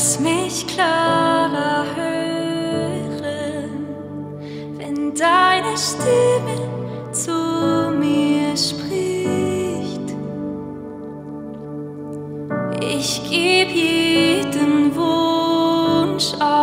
lass mich klarer hören, wenn deine Stimme zu mir spricht. Ich geb jeden Wunsch auf.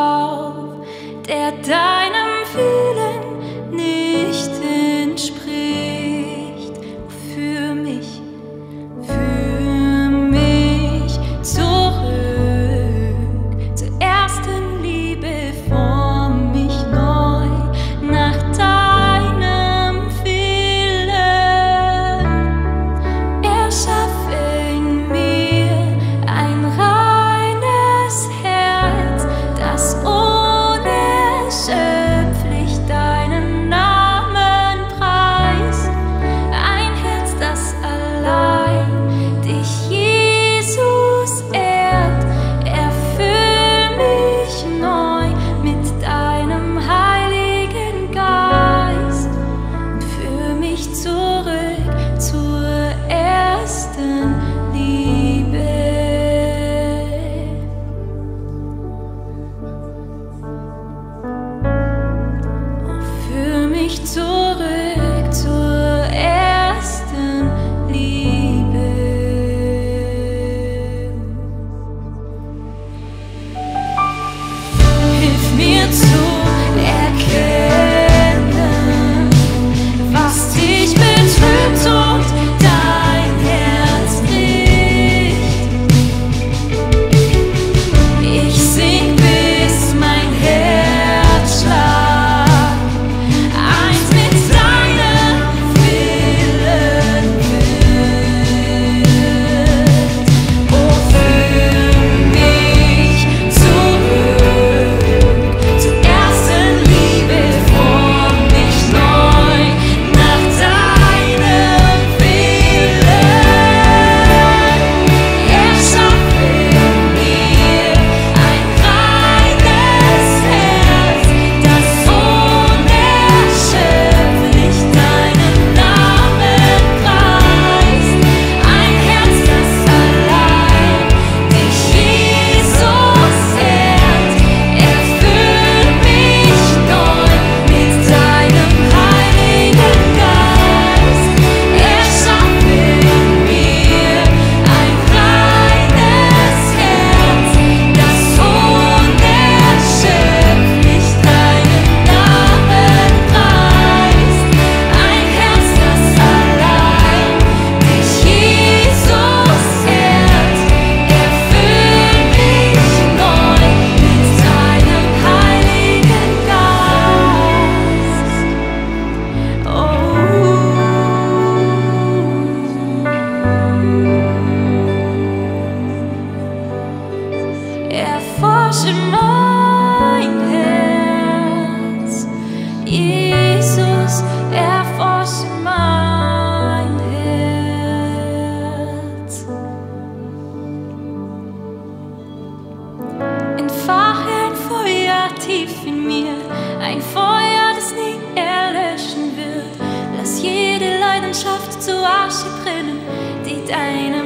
geschafft zu Asche brennen, die deine